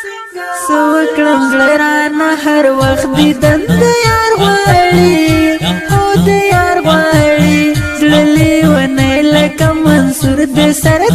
سو کړم لرانا هر وخت دې دند یار غړي او دې یار غړي دلې ونه لکه منصور دې سره